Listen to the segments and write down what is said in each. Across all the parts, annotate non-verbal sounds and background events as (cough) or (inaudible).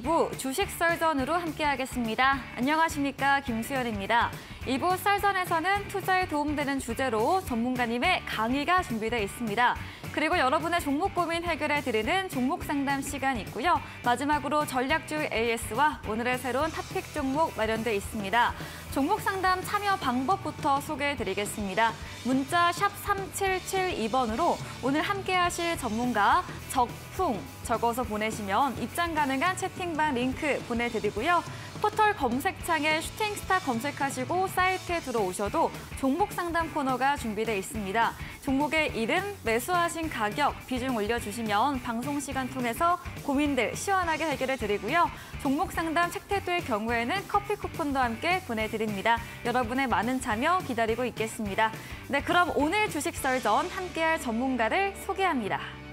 2부 주식 썰전으로 함께하겠습니다. 안녕하십니까 김수연입니다. 2부 썰전에서는 투자에 도움되는 주제로 전문가님의 강의가 준비되어 있습니다. 그리고 여러분의 종목 고민 해결해 드리는 종목 상담 시간 있고요. 마지막으로 전략주 AS와 오늘의 새로운 탑픽 종목 마련돼 있습니다. 종목 상담 참여 방법부터 소개해 드리겠습니다. 문자 샵 3772번으로 오늘 함께 하실 전문가 적풍 적어서 보내시면 입장 가능한 채팅방 링크 보내드리고요. 포털 검색창에 슈팅스타 검색하시고 사이트에 들어오셔도 종목 상담 코너가 준비되어 있습니다. 종목의 이름, 매수하신 가격, 비중 올려주시면 방송 시간 통해서 고민들 시원하게 해결해 드리고요. 종목 상담 책태도의 경우에는 커피 쿠폰도 함께 보내드립니다. 여러분의 많은 참여 기다리고 있겠습니다. 네, 그럼 오늘 주식 썰전 함께할 전문가를 소개합니다.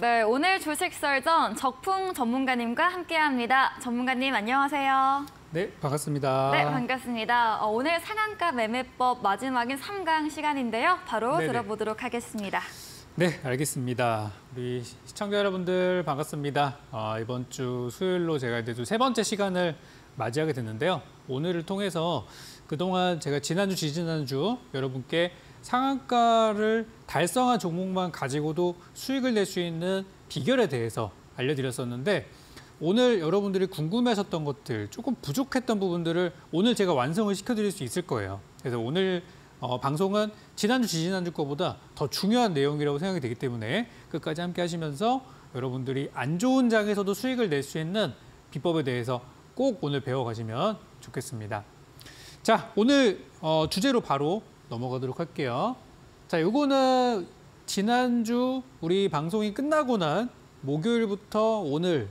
네, 오늘 주식 썰전 적풍 전문가님과 함께합니다. 전문가님 안녕하세요. 네, 반갑습니다. 네, 반갑습니다. 어, 오늘 상한가 매매법 마지막인 3강 시간인데요. 바로 네네. 들어보도록 하겠습니다. 네, 알겠습니다. 우리 시청자 여러분들 반갑습니다. 아, 이번 주 수요일로 제가 이제 또세 번째 시간을 맞이하게 됐는데요. 오늘을 통해서 그동안 제가 지난주, 지지난주 여러분께 상한가를 달성한 종목만 가지고도 수익을 낼 수 있는 비결에 대해서 알려드렸었는데 오늘 여러분들이 궁금해하셨던 것들, 조금 부족했던 부분들을 오늘 제가 완성을 시켜드릴 수 있을 거예요. 그래서 오늘 어, 방송은 지난주, 지지난주 거보다 더 중요한 내용이라고 생각이 되기 때문에 끝까지 함께 하시면서 여러분들이 안 좋은 장에서도 수익을 낼 수 있는 비법에 대해서 꼭 오늘 배워가시면 좋겠습니다. 자, 오늘 어, 주제로 바로 넘어가도록 할게요. 자, 요거는 지난주 우리 방송이 끝나고 난 목요일부터 오늘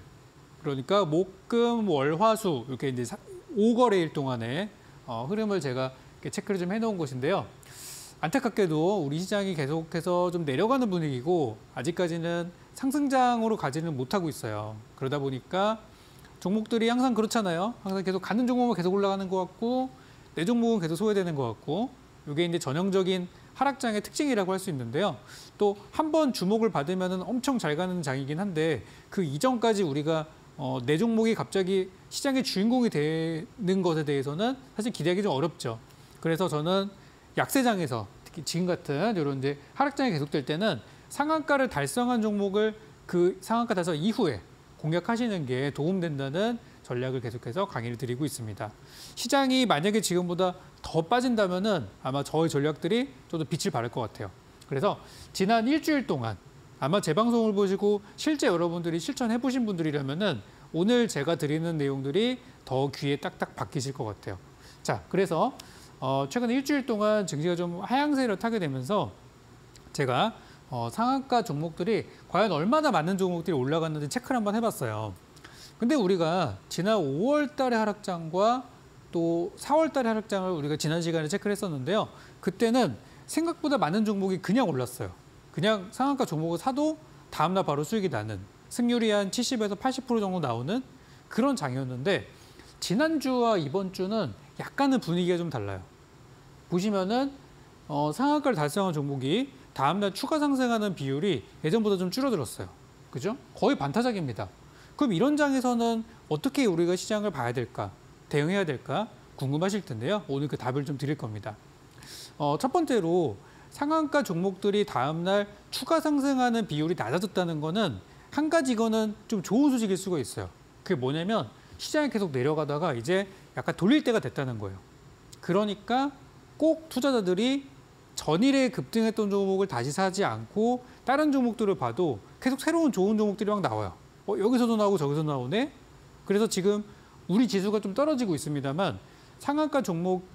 그러니까 목금 월화수 이렇게 이제 5거래일 동안의 어, 흐름을 제가 체크를 좀 해놓은 것인데요. 안타깝게도 우리 시장이 계속해서 좀 내려가는 분위기고 아직까지는 상승장으로 가지는 못하고 있어요. 그러다 보니까 종목들이 항상 그렇잖아요. 항상 계속 가는 종목은 계속 올라가는 것 같고 내 종목은 계속 소외되는 것 같고 이게 이제 전형적인 하락장의 특징이라고 할 수 있는데요. 또 한 번 주목을 받으면 엄청 잘 가는 장이긴 한데 그 이전까지 우리가 어, 내 종목이 갑자기 시장의 주인공이 되는 것에 대해서는 사실 기대하기 좀 어렵죠. 그래서 저는 약세장에서 특히 지금 같은 이런 이제 하락장이 계속될 때는 상한가를 달성한 종목을 그 상한가 달성 이후에 공략하시는 게 도움된다는 전략을 계속해서 강의를 드리고 있습니다. 시장이 만약에 지금보다 더 빠진다면은 아마 저의 전략들이 좀 더 빛을 발할 것 같아요. 그래서 지난 일주일 동안 아마 제 방송을 보시고 실제 여러분들이 실천해 보신 분들이라면은 오늘 제가 드리는 내용들이 더 귀에 딱딱 박히실 것 같아요. 자, 그래서 어, 최근 일주일 동안 증시가 좀 하향세를 타게 되면서 제가 어, 상한가 종목들이 과연 얼마나 많은 종목들이 올라갔는지 체크를 한번 해봤어요. 근데 우리가 지난 5월 달의 하락장과 또 4월 달의 하락장을 우리가 지난 시간에 체크를 했었는데요. 그때는 생각보다 많은 종목이 그냥 올랐어요. 그냥 상한가 종목을 사도 다음날 바로 수익이 나는 승률이 한 70에서 80% 정도 나오는 그런 장이었는데 지난주와 이번 주는 약간은 분위기가 좀 달라요. 보시면은 어, 상한가를 달성한 종목이 다음날 추가 상승하는 비율이 예전보다 좀 줄어들었어요. 그죠? 거의 반타작입니다. 그럼 이런 장에서는 어떻게 우리가 시장을 봐야 될까? 대응해야 될까? 궁금하실 텐데요. 오늘 그 답을 좀 드릴 겁니다. 어, 첫 번째로 상한가 종목들이 다음날 추가 상승하는 비율이 낮아졌다는 거는 한 가지 이거는 좀 좋은 소식일 수가 있어요. 그게 뭐냐면 시장이 계속 내려가다가 이제 약간 돌릴 때가 됐다는 거예요. 그러니까 꼭 투자자들이 전일에 급등했던 종목을 다시 사지 않고 다른 종목들을 봐도 계속 새로운 좋은 종목들이 막 나와요. 어, 여기서도 나오고 저기서 나오네. 그래서 지금 우리 지수가 좀 떨어지고 있습니다만 상한가 종목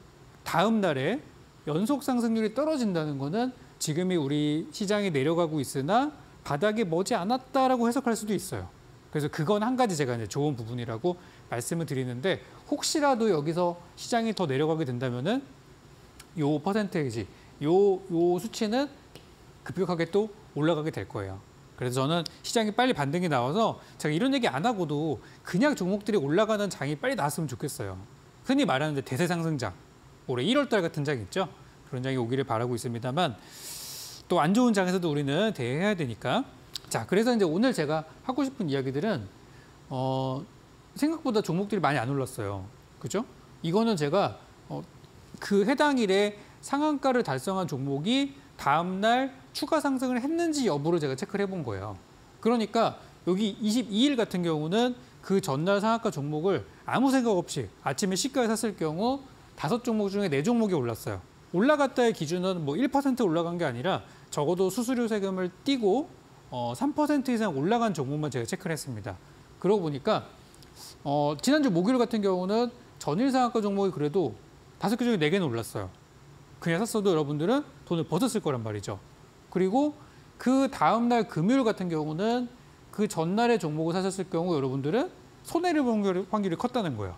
다음 날에 연속 상승률이 떨어진다는 거는 지금이 우리 시장이 내려가고 있으나 바닥에 머지 않았다라고 해석할 수도 있어요. 그래서 그건 한 가지 제가 이제 좋은 부분이라고 말씀을 드리는데 혹시라도 여기서 시장이 더 내려가게 된다면은 요 퍼센테이지, 요, 요 수치는 급격하게 또 올라가게 될 거예요. 그래서 저는 시장이 빨리 반등이 나와서 제가 이런 얘기 안 하고도 그냥 종목들이 올라가는 장이 빨리 나왔으면 좋겠어요. 흔히 말하는 대세 상승장, 올해 1월 달 같은 장 있죠? 그런 장이 오기를 바라고 있습니다만 또 안 좋은 장에서도 우리는 대해야 되니까. 자, 그래서 이제 오늘 제가 하고 싶은 이야기들은 어, 생각보다 종목들이 많이 안 올랐어요. 그죠? 이거는 제가 어, 그 해당 일에 상한가를 달성한 종목이 다음 날 추가 상승을 했는지 여부를 제가 체크를 해본 거예요. 그러니까 여기 22일 같은 경우는 그 전날 상한가 종목을 아무 생각 없이 아침에 시가에 샀을 경우 다섯 종목 중에 네 종목이 올랐어요. 올라갔다의 기준은 뭐 1% 올라간 게 아니라 적어도 수수료 세금을 띄고 어, 3% 이상 올라간 종목만 제가 체크를 했습니다. 그러고 보니까 어, 지난주 목요일 같은 경우는 전일 상한가 종목이 그래도 다섯 개 중에 네 개는 올랐어요. 그냥 샀어도 여러분들은 돈을 벗었을 거란 말이죠. 그리고 그 다음 날 금요일 같은 경우는 그 전날의 종목을 사셨을 경우 여러분들은 손해를 본 확률이- 컸다는 거예요.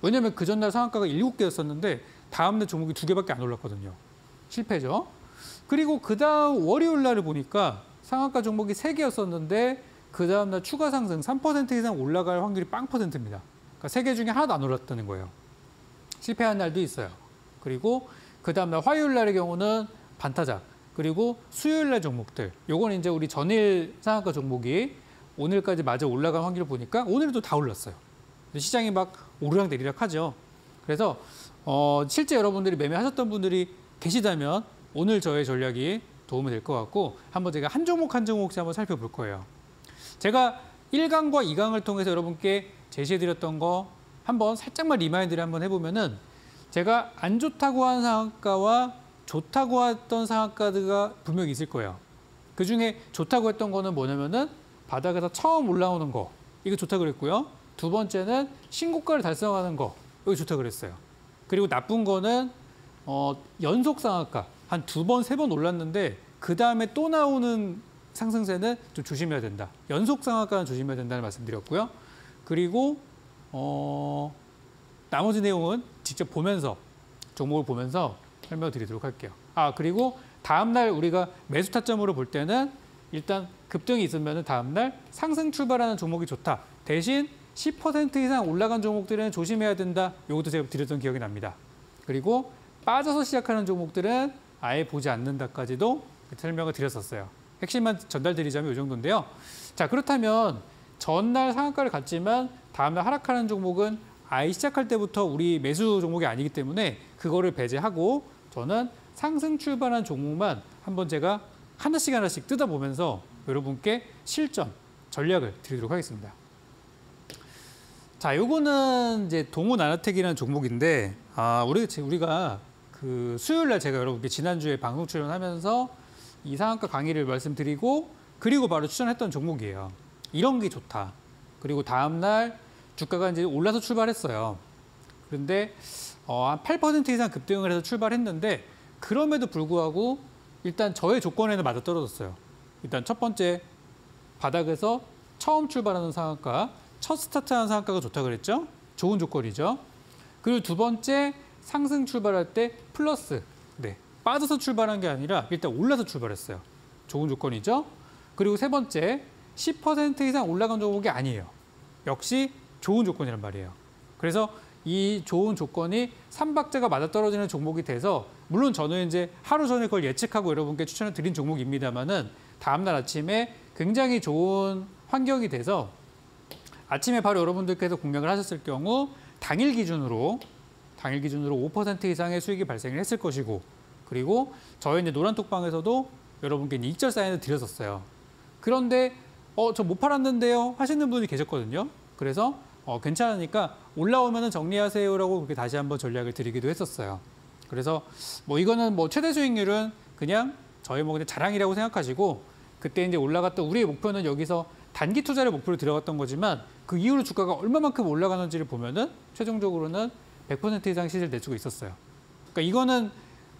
왜냐하면 그 전날 상한가가 일곱 개였었는데 다음 날 종목이 두 개밖에 안 올랐거든요. 실패죠. 그리고 그 다음 월요일 날을 보니까 상한가 종목이 세 개였었는데 그 다음 날 추가 상승 3% 이상 올라갈 확률이 빵 퍼센트입니다. 그러니까 세개 중에 하나도 안 올랐다는 거예요. 실패한 날도 있어요. 그리고 그 다음 날 화요일 날의 경우는 반타작 그리고 수요일 날 종목들 요건 이제 우리 전일 상한가 종목이 오늘까지 마저 올라간 확률을 보니까 오늘도 다 올랐어요. 시장이 막 오르락 내리락 하죠. 그래서 어, 실제 여러분들이 매매하셨던 분들이 계시다면 오늘 저의 전략이 도움이 될 것 같고 한번 제가 한 종목 한 종목씩 한번 살펴볼 거예요. 제가 1강과 2강을 통해서 여러분께 제시해드렸던 거 한번 살짝만 remind를 한번 해보면은 제가 안 좋다고 한 상한가와 좋다고 했던 상한가가 분명히 있을 거예요. 그 중에 좋다고 했던 거는 뭐냐면은 바닥에서 처음 올라오는 거 이거 좋다 그랬고요. 두 번째는 신고가를 달성하는 거 이거 좋다 그랬어요. 그리고 나쁜 거는 어, 연속 상한가 한 두 번 세 번 올랐는데 그 다음에 또 나오는 상승세는 좀 조심해야 된다. 연속 상한가는 조심해야 된다는 말씀드렸고요. 그리고 어, 나머지 내용은 직접 보면서 종목을 보면서 설명드리도록 할게요. 아 그리고 다음 날 우리가 매수 타점으로 볼 때는 일단 급등이 있으면 다음 날 상승 출발하는 종목이 좋다. 대신 10% 이상 올라간 종목들은 조심해야 된다. 이것도 제가 드렸던 기억이 납니다. 그리고 빠져서 시작하는 종목들은 아예 보지 않는다까지도 설명을 드렸었어요. 핵심만 전달드리자면 이 정도인데요. 자 그렇다면 전날 상한가를 갔지만 다음날 하락하는 종목은 아예 시작할 때부터 우리 매수 종목이 아니기 때문에 그거를 배제하고 저는 상승 출발한 종목만 한번 제가 하나씩 하나씩 뜯어보면서 여러분께 실전 전략을 드리도록 하겠습니다. 자, 요거는 이제 동호 나나텍이라는 종목인데 아, 우리 우리가 그 수요일 날 제가 여러분께 지난주에 방송 출연하면서 이 상한가 강의를 말씀드리고 그리고 바로 추천했던 종목이에요. 이런 게 좋다. 그리고 다음 날 주가가 이제 올라서 출발했어요. 그런데 어, 한8% 이상 급등을 해서 출발했는데 그럼에도 불구하고 일단 저의 조건에는 맞아 떨어졌어요. 일단 첫 번째 바닥에서 처음 출발하는 상한가, 첫 스타트하는 상한가가 좋다 그랬죠? 좋은 조건이죠. 그리고 두 번째 상승 출발할 때 플러스, 네 빠져서 출발한 게 아니라 일단 올라서 출발했어요. 좋은 조건이죠. 그리고 세 번째 10% 이상 올라간 종목이 아니에요. 역시 좋은 조건이란 말이에요. 그래서 이 좋은 조건이 삼박자가 맞아떨어지는 종목이 돼서 물론 저는 이제 하루 전에 그걸 예측하고 여러분께 추천을 드린 종목입니다만은 다음 날 아침에 굉장히 좋은 환경이 돼서 아침에 바로 여러분들께서 공략을 하셨을 경우 당일 기준으로 당일 기준으로 5% 이상의 수익이 발생을 했을 것이고 그리고 저희 이제 노란 톡방에서도 여러분께 익절 사인을 드렸었어요. 그런데 어 저 못 팔았는데요 하시는 분이 계셨거든요. 그래서 어, 괜찮으니까 올라오면은 정리하세요라고 그렇게 다시 한번 전략을 드리기도 했었어요. 그래서 뭐 이거는 뭐 최대 수익률은 그냥 저희 뭐 그냥 자랑이라고 생각하시고 그때 이제 올라갔던 우리의 목표는 여기서 단기 투자를 목표로 들어갔던 거지만 그 이후로 주가가 얼마만큼 올라가는지를 보면은 최종적으로는 100% 이상 시세를 내주고 있었어요. 그러니까 이거는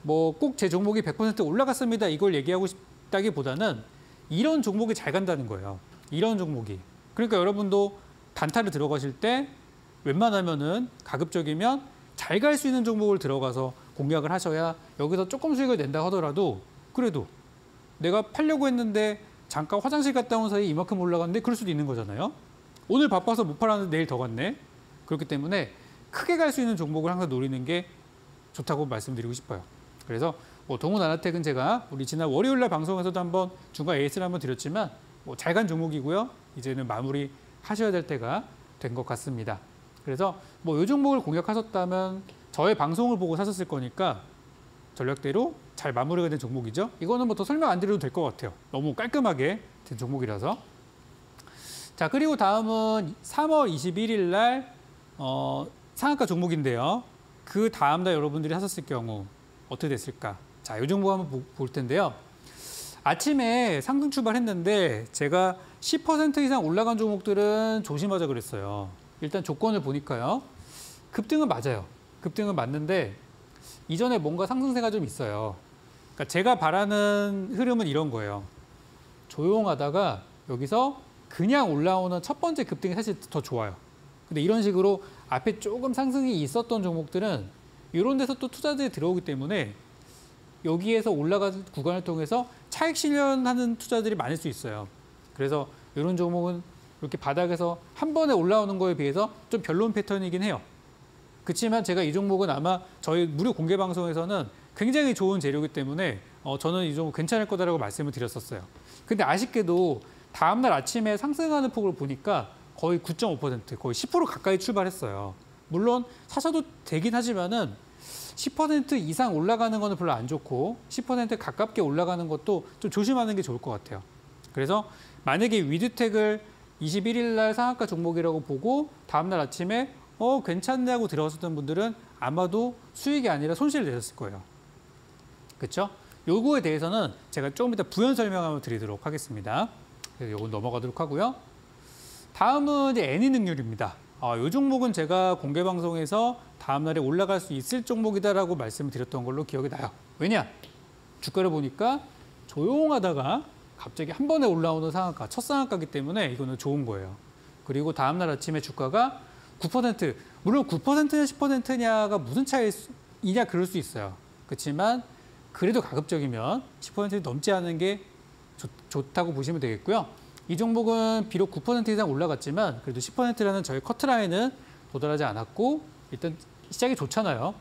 뭐 꼭 제 종목이 100% 올라갔습니다. 이걸 얘기하고 싶다기보다는 이런 종목이 잘 간다는 거예요. 이런 종목이. 그러니까 여러분도 단타를 들어가실 때 웬만하면은 가급적이면 잘 갈 수 있는 종목을 들어가서 공략을 하셔야 여기서 조금 수익을 낸다 하더라도 그래도 내가 팔려고 했는데 잠깐 화장실 갔다 온 사이에 이만큼 올라갔는데 그럴 수도 있는 거잖아요. 오늘 바빠서 못 팔았는데 내일 더 갔네. 그렇기 때문에 크게 갈 수 있는 종목을 항상 노리는 게 좋다고 말씀드리고 싶어요. 그래서 뭐 동훈 아나텍은 제가 우리 지난 월요일 날 방송에서도 한번 중간 에이스를 한번 드렸지만 뭐 잘 간 종목이고요. 이제는 마무리 하셔야 될 때가 된 것 같습니다. 그래서 뭐이 종목을 공략하셨다면 저의 방송을 보고 사셨을 거니까 전략대로 잘 마무리가 된 종목이죠. 이거는 뭐 더 설명 안 드려도 될 것 같아요. 너무 깔끔하게 된 종목이라서. 자 그리고 다음은 3월 21일 날 어, 상한가 종목인데요. 그 다음 날 여러분들이 하셨을 경우 어떻게 됐을까? 자, 이 종목 한번 보- 볼 텐데요. 아침에 상승 출발했는데 제가 10% 이상 올라간 종목들은 조심하자 그랬어요. 일단 조건을 보니까요. 급등은 맞아요. 급등은 맞는데 이전에 뭔가 상승세가 좀 있어요. 그러니까 제가 바라는 흐름은 이런 거예요. 조용하다가 여기서 그냥 올라오는 첫 번째 급등이 사실 더 좋아요. 근데 이런 식으로 앞에 조금 상승이 있었던 종목들은 이런 데서 또 투자들이 들어오기 때문에 여기에서 올라가는 구간을 통해서 차익 실현하는 투자들이 많을 수 있어요. 그래서 이런 종목은 이렇게 바닥에서 한 번에 올라오는 거에 비해서 좀 별로인 패턴이긴 해요. 그렇지만 제가 이 종목은 아마 저희 무료 공개 방송에서는 굉장히 좋은 재료이기 때문에 어, 저는 이 종목 괜찮을 거다라고 말씀을 드렸었어요. 근데 아쉽게도 다음날 아침에 상승하는 폭을 보니까 거의 9.5% 거의 10% 가까이 출발했어요. 물론 사셔도 되긴 하지만은 10% 이상 올라가는 거는 별로 안 좋고 10% 가깝게 올라가는 것도 좀 조심하는 게 좋을 것 같아요. 그래서 만약에 위드텍을 21일 날 상한가 종목이라고 보고 다음 날 아침에 어 괜찮네 하고 들어갔었던 분들은 아마도 수익이 아니라 손실을 내셨을 거예요. 그렇죠? 요거에 대해서는 제가 조금 이따 부연 설명을 드리도록 하겠습니다. 그래서 요건 넘어가도록 하고요. 다음은 이제 애니 능률입니다. 아, 이 종목은 제가 공개 방송에서 다음 날에 올라갈 수 있을 종목이다라고 말씀을 드렸던 걸로 기억이 나요. 왜냐? 주가를 보니까 조용하다가 갑자기 한 번에 올라오는 상한가, 첫 상한가기 때문에 이거는 좋은 거예요. 그리고 다음 날 아침에 주가가 9% 물론 9%냐 10%냐가 무슨 차이냐 그럴 수 있어요. 그렇지만 그래도 가급적이면 10% 넘지 않은 게 좋, 좋다고 보시면 되겠고요. 이 종목은 비록 9% 이상 올라갔지만 그래도 10%라는 저희 커트라인은 도달하지 않았고 일단 시작이 좋잖아요.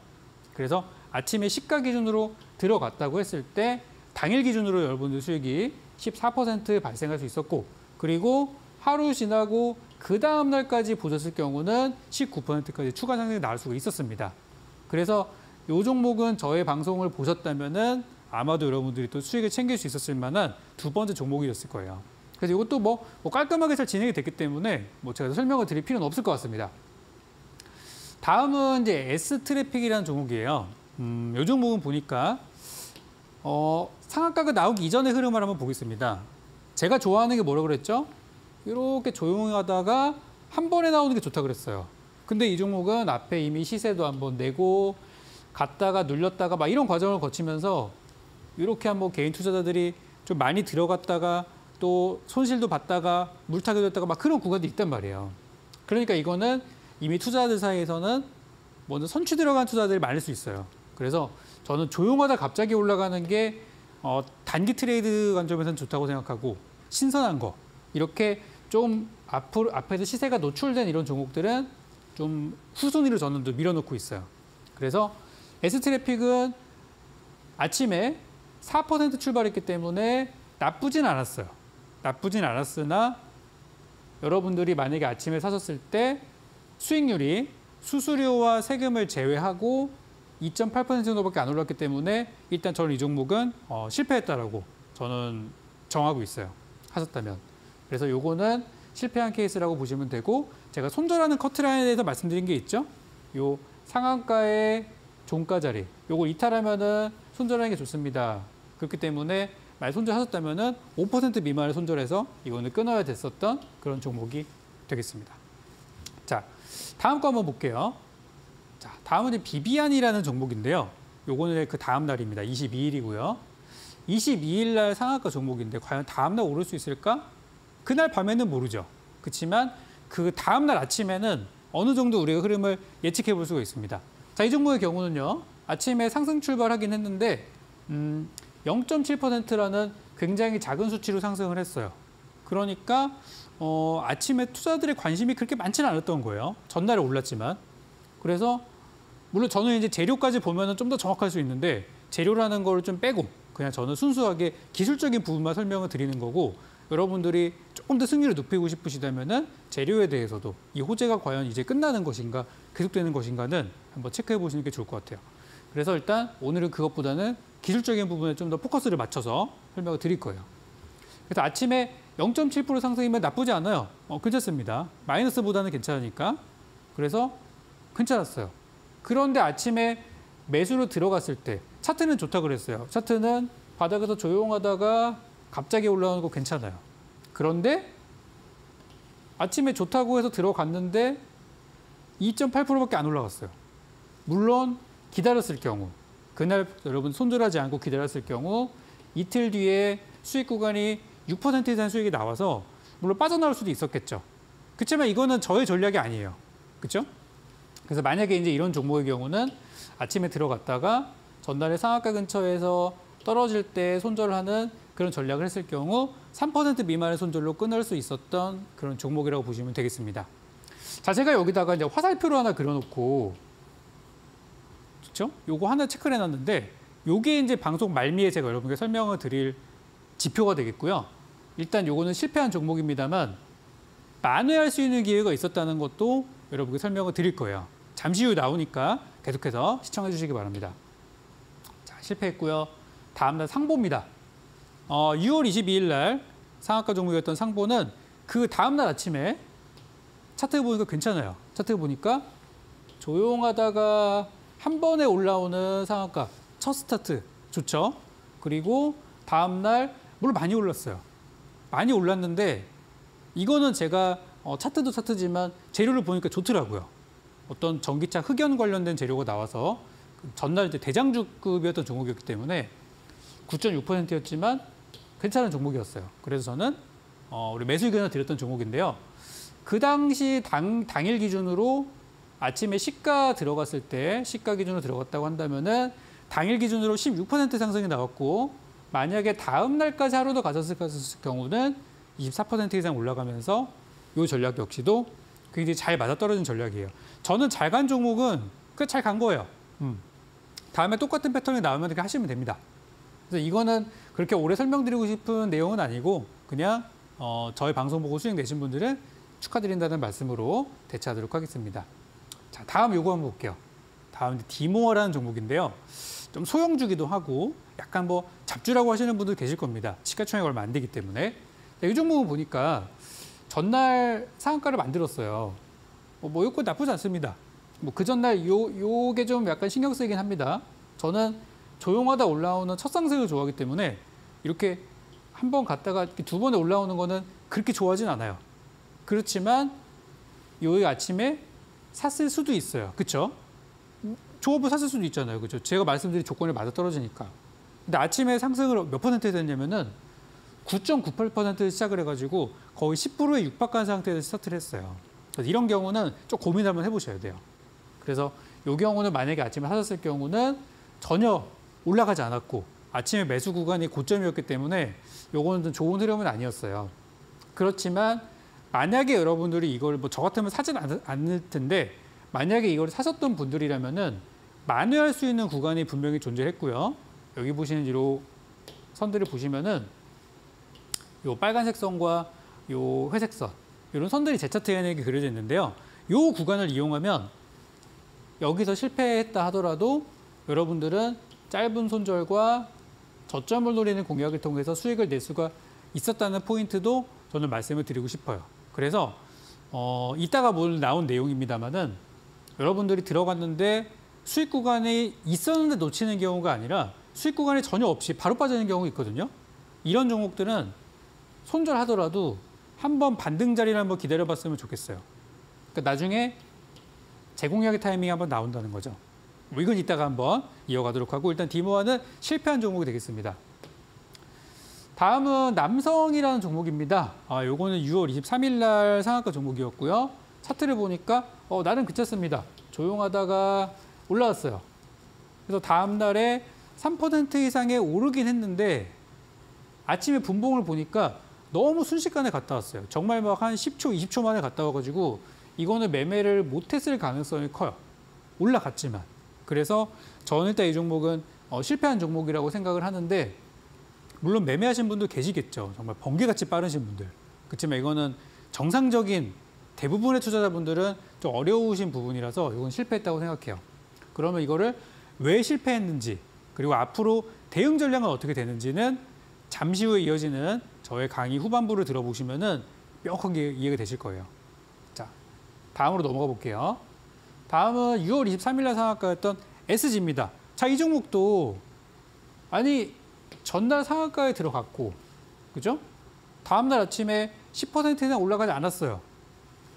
그래서 아침에 시가 기준으로 들어갔다고 했을 때 당일 기준으로 여러분들 수익이 14% 발생할 수 있었고 그리고 하루 지나고 그 다음 날까지 보셨을 경우는 19%까지 추가 상승이 나올 수가 있었습니다. 그래서 이 종목은 저의 방송을 보셨다면 은 아마도 여러분들이 또 수익을 챙길 수 있었을 만한 두 번째 종목이었을 거예요. 그래서 이것도 뭐, 뭐 깔끔하게 잘 진행이 됐기 때문에 뭐 제가 설명을 드릴 필요는 없을 것 같습니다. 다음은 이제 S 트래픽이라는 종목이에요. 음, 이 종목은 보니까 어, 상한가가 나오기 이전의 흐름을 한번 보겠습니다. 제가 좋아하는 게 뭐라고 그랬죠? 이렇게 조용히 하다가 한 번에 나오는 게 좋다 그랬어요. 근데 이 종목은 앞에 이미 시세도 한번 내고 갔다가 눌렸다가 막 이런 과정을 거치면서 이렇게 한번 개인 투자자들이 좀 많이 들어갔다가 또 손실도 봤다가 물타기 됐다가 막 그런 구간도 있단 말이에요. 그러니까 이거는 이미 투자자들 사이에서는 먼저 선취 들어간 투자들이 많을 수 있어요. 그래서 저는 조용하다 갑자기 올라가는 게 어, 단기 트레이드 관점에서는 좋다고 생각하고 신선한 거 이렇게 좀 앞으로 앞에서 시세가 노출된 이런 종목들은 좀 후순위로 저는 또 밀어놓고 있어요. 그래서 S트래픽은 아침에 4% 출발했기 때문에 나쁘진 않았어요. 나쁘진 않았으나 여러분들이 만약에 아침에 사셨을 때 수익률이 수수료와 세금을 제외하고 2.8% 정도밖에 안 올랐기 때문에 일단 저는 이 종목은 어, 실패했다라고 저는 정하고 있어요. 하셨다면. 그래서 요거는 실패한 케이스라고 보시면 되고 제가 손절하는 커트라인에 대해서 말씀드린 게 있죠. 요 상한가의 종가 자리 요걸 이탈하면은 손절하는 게 좋습니다. 그렇기 때문에 만약 손절하셨다면 은 5% 미만을 손절해서 이거는 끊어야 됐었던 그런 종목이 되겠습니다. 자, 다음 거 한번 볼게요. 자, 다음은 비비안이라는 종목인데요. 요거는 그 다음 날입니다. 22일이고요. 22일 날 상한가 종목인데 과연 다음 날 오를 수 있을까? 그날 밤에는 모르죠. 그렇지만 그 다음 날 아침에는 어느 정도 우리가 흐름을 예측해 볼 수가 있습니다. 자, 이 종목의 경우는요. 아침에 상승 출발하긴 했는데 음, 0.7%라는 굉장히 작은 수치로 상승을 했어요. 그러니까 어, 아침에 투자들의 관심이 그렇게 많지는 않았던 거예요. 전날에 올랐지만. 그래서 물론 저는 이제 재료까지 보면은 좀더 정확할 수 있는데 재료라는 걸 좀 빼고 그냥 저는 순수하게 기술적인 부분만 설명을 드리는 거고 여러분들이 조금 더 승률을 높이고 싶으시다면은 재료에 대해서도 이 호재가 과연 이제 끝나는 것인가 계속되는 것인가는 한번 체크해 보시는 게 좋을 것 같아요. 그래서 일단 오늘은 그것보다는 기술적인 부분에 좀 더 포커스를 맞춰서 설명을 드릴 거예요. 그래서 아침에 0.7% 상승이면 나쁘지 않아요. 어, 괜찮습니다. 마이너스보다는 괜찮으니까. 그래서 괜찮았어요. 그런데 아침에 매수로 들어갔을 때 차트는 좋다 그랬어요. 차트는 바닥에서 조용하다가 갑자기 올라오는 거 괜찮아요. 그런데 아침에 좋다고 해서 들어갔는데 2.8%밖에 안 올라갔어요. 물론 기다렸을 경우 그날 여러분 손절하지 않고 기다렸을 경우 이틀 뒤에 수익 구간이 6% 이상 수익이 나와서 물론 빠져나올 수도 있었겠죠. 그렇지만 이거는 저의 전략이 아니에요. 그렇죠? 그래서 만약에 이제 이런 종목의 경우는 아침에 들어갔다가 전날에 상한가 근처에서 떨어질 때 손절하는 그런 전략을 했을 경우 3% 미만의 손절로 끊을 수 있었던 그런 종목이라고 보시면 되겠습니다. 자, 제가 여기다가 이제 화살표로 하나 그려놓고 그렇죠? 요거 하나 체크를 해놨는데 요게 이제 방송 말미에 제가 여러분께 설명을 드릴 지표가 되겠고요. 일단 요거는 실패한 종목입니다만 만회할 수 있는 기회가 있었다는 것도 여러분께 설명을 드릴 거예요. 잠시 후 나오니까 계속해서 시청해 주시기 바랍니다. 자, 실패했고요. 다음 날 상보입니다. 어, 6월 22일 날 상한가 종목이었던 상보는 그 다음 날 아침에 차트 보니까 괜찮아요. 차트 보니까 조용하다가 한 번에 올라오는 상한가 첫 스타트 좋죠. 그리고 다음 날 물론 많이 올랐어요. 많이 올랐는데 이거는 제가 어, 차트도 차트지만 재료를 보니까 좋더라고요. 어떤 전기차 흑연 관련된 재료가 나와서 전날 이제 대장주급이었던 종목이었기 때문에 9.6%였지만 괜찮은 종목이었어요. 그래서 저는 어, 우리 매수 의견을 드렸던 종목인데요. 그 당시 당, 당일 기준으로 아침에 시가 들어갔을 때 시가 기준으로 들어갔다고 한다면은 당일 기준으로 16% 상승이 나왔고 만약에 다음 날까지 하루 더 가졌을 경우는 24% 이상 올라가면서 이 전략 역시도 굉장히 잘 맞아떨어진 전략이에요. 저는 잘 간 종목은 그 잘 간 거예요. 음. 다음에 똑같은 패턴이 나오면 그렇게 하시면 됩니다. 그래서 이거는 그렇게 오래 설명드리고 싶은 내용은 아니고 그냥 어, 저희 방송 보고 수익 내신 분들은 축하드린다는 말씀으로 대처하도록 하겠습니다. 자, 다음 요거 한번 볼게요. 다음 디모어라는 종목인데요. 좀 소형주기도 하고 약간 뭐 잡주라고 하시는 분들 계실 겁니다. 시가총액 얼마 안 되기 때문에. 이 종목은 보니까 전날 상한가를 만들었어요. 뭐, 뭐 이거 나쁘지 않습니다. 뭐 그 전날 요 요게 좀 약간 신경 쓰이긴 합니다. 저는 조용하다 올라오는 첫 상승을 좋아하기 때문에 이렇게 한 번 갔다가 두 번에 올라오는 거는 그렇게 좋아하진 않아요. 그렇지만 요 아침에 샀을 수도 있어요. 그렇죠? 조업을 샀을 수도 있잖아요. 그렇죠? 제가 말씀드린 조건이 맞아 떨어지니까. 근데 아침에 상승을 몇 퍼센트 됐냐면은 9.98% 시작을 해가지고 거의 10%에 육박한 상태에서 스타트를 했어요. 이런 경우는 좀 고민 한번 해보셔야 돼요. 그래서 이 경우는 만약에 아침에 사셨을 경우는 전혀 올라가지 않았고 아침에 매수 구간이 고점이었기 때문에 요거는 좀 좋은 흐름은 아니었어요. 그렇지만 만약에 여러분들이 이걸 뭐 저 같으면 사진 않을 텐데 만약에 이걸 사셨던 분들이라면은 만회할 수 있는 구간이 분명히 존재했고요. 여기 보시는 이로 선들을 보시면은 요 빨간색 선과 요 회색 선 이런 선들이 제 차트에 그려져 있는데요. 요 구간을 이용하면 여기서 실패했다 하더라도 여러분들은 짧은 손절과 저점을 노리는 공략을 통해서 수익을 낼 수가 있었다는 포인트도 저는 말씀을 드리고 싶어요. 그래서 어, 이따가 뭘 나온 내용입니다만은 여러분들이 들어갔는데 수익 구간이 있었는데 놓치는 경우가 아니라 수익 구간이 전혀 없이 바로 빠지는 경우가 있거든요. 이런 종목들은 손절하더라도 한번 반등 자리를 한번 기다려봤으면 좋겠어요. 그러니까 나중에 제공약의 타이밍이 한번 나온다는 거죠. 뭐 이건 이따가 한번 이어가도록 하고 일단 디모아는 실패한 종목이 되겠습니다. 다음은 남성이라는 종목입니다. 아, 요거는 6월 23일 날 상한가 종목이었고요. 차트를 보니까 어, 나름 괜찮습니다. 조용하다가 올라왔어요. 그래서 다음 날에 3% 이상의 오르긴 했는데 아침에 분봉을 보니까 너무 순식간에 갔다 왔어요. 정말 막 한 10초, 20초 만에 갔다 와가지고 이거는 매매를 못했을 가능성이 커요. 올라갔지만. 그래서 저는 일단 이 종목은 어, 실패한 종목이라고 생각을 하는데 물론 매매하신 분도 계시겠죠. 정말 번개같이 빠르신 분들. 그렇지만 이거는 정상적인 대부분의 투자자분들은 좀 어려우신 부분이라서 이건 실패했다고 생각해요. 그러면 이거를 왜 실패했는지 그리고 앞으로 대응 전략은 어떻게 되는지는 잠시 후에 이어지는 저의 강의 후반부를 들어보시면은 명확하게 이해가 되실 거예요. 자, 다음으로 넘어가 볼게요. 다음은 6월 23일 날 상한가였던 SG입니다. 자, 이 종목도 아니 전날 상한가에 들어갔고, 그죠? 다음 날 아침에 10%나 올라가지 않았어요.